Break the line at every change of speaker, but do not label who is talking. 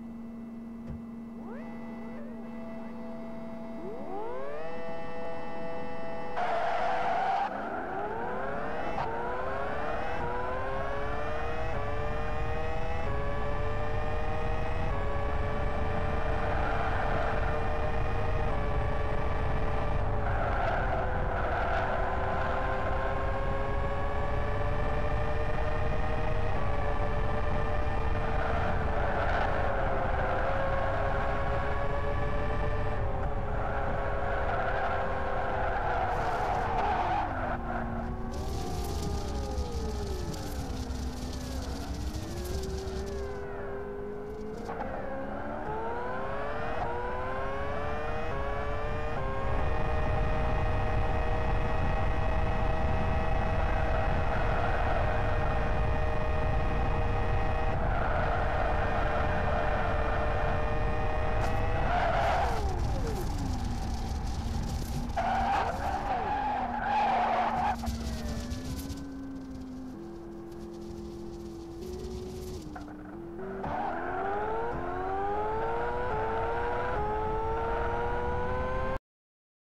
you